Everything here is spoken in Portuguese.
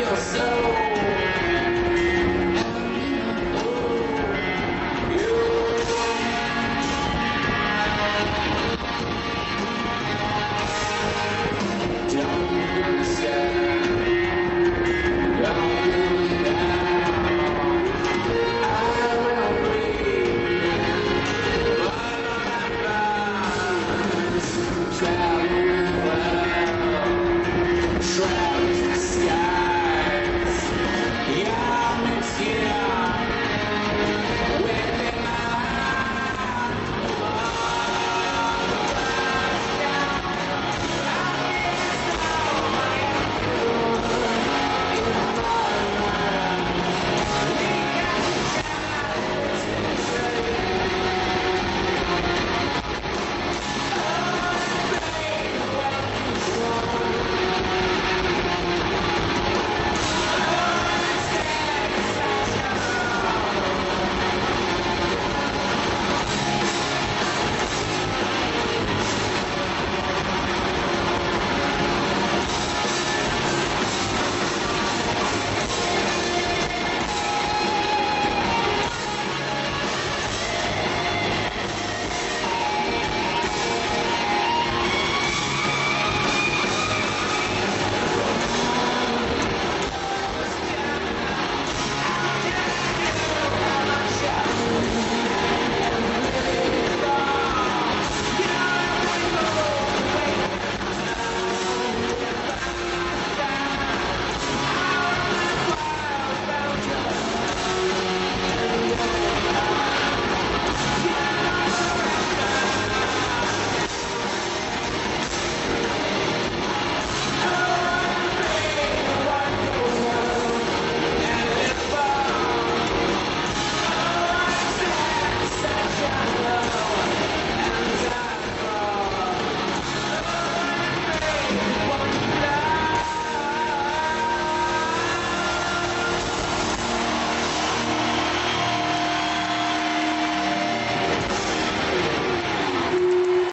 your soul.